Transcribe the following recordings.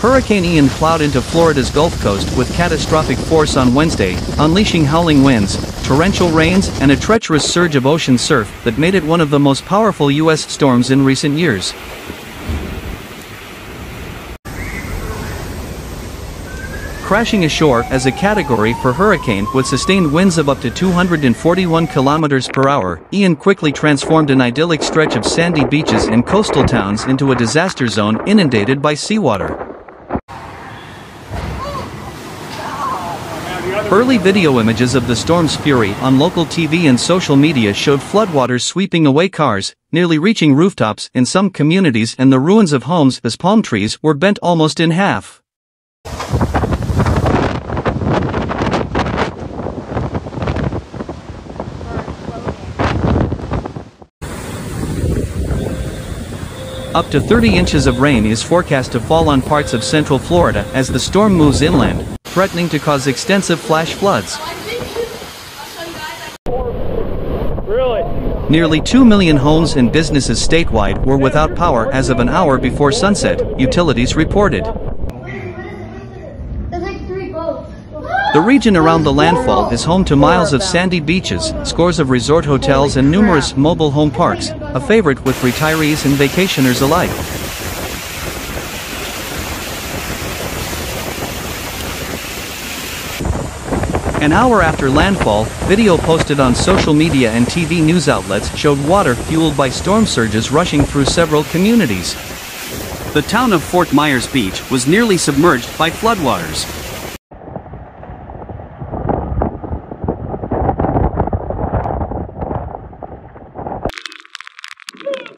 Hurricane Ian plowed into Florida's Gulf Coast with catastrophic force on Wednesday, unleashing howling winds, torrential rains, and a treacherous surge of ocean surf that made it one of the most powerful U.S. storms in recent years. Crashing ashore as a category four hurricane with sustained winds of up to 241 kilometers per hour, Ian quickly transformed an idyllic stretch of sandy beaches and coastal towns into a disaster zone inundated by seawater. Early video images of the storm's fury on local TV and social media showed floodwaters sweeping away cars, nearly reaching rooftops in some communities and the ruins of homes as palm trees were bent almost in half. Up to 30 inches of rain is forecast to fall on parts of central Florida as the storm moves inland, threatening to cause extensive flash floods. Really? Nearly 2 million homes and businesses statewide were without power as of an hour before sunset, utilities reported. There's like three boats. The region around the landfall is home to miles of sandy beaches, scores of resort hotels and numerous mobile home parks, a favorite with retirees and vacationers alike. An hour after landfall, video posted on social media and TV news outlets showed water fueled by storm surges rushing through several communities. The town of Fort Myers Beach was nearly submerged by floodwaters.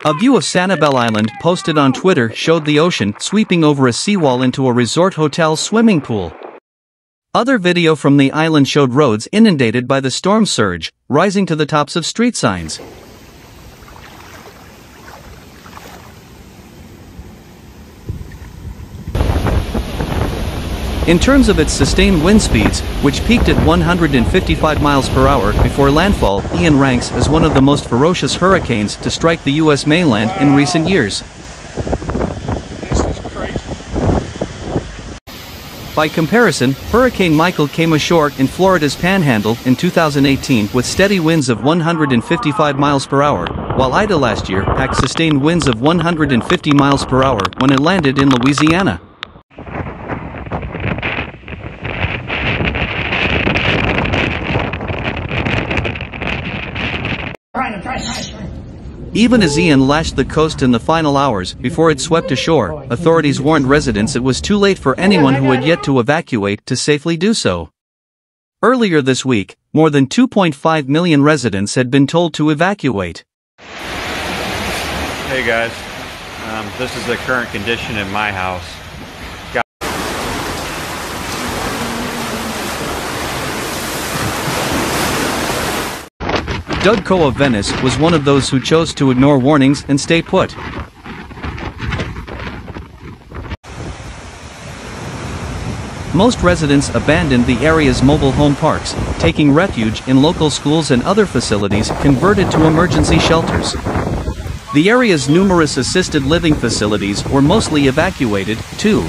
A view of Sanibel Island posted on Twitter showed the ocean sweeping over a seawall into a resort hotel swimming pool. Other video from the island showed roads inundated by the storm surge, rising to the tops of street signs. In terms of its sustained wind speeds, which peaked at 155 miles per hour before landfall, Ian ranks as one of the most ferocious hurricanes to strike the U.S. mainland in recent years. This is crazy. By comparison, Hurricane Michael came ashore in Florida's Panhandle in 2018 with steady winds of 155 miles per hour, while Ida last year packed sustained winds of 150 miles per hour when it landed in Louisiana. Even as Ian lashed the coast in the final hours before it swept ashore, authorities warned residents it was too late for anyone who had yet to evacuate to safely do so. Earlier this week, more than 2.5 million residents had been told to evacuate. Hey guys, um, this is the current condition in my house. Doug Coe of Venice was one of those who chose to ignore warnings and stay put. Most residents abandoned the area's mobile home parks, taking refuge in local schools and other facilities converted to emergency shelters. The area's numerous assisted living facilities were mostly evacuated, too.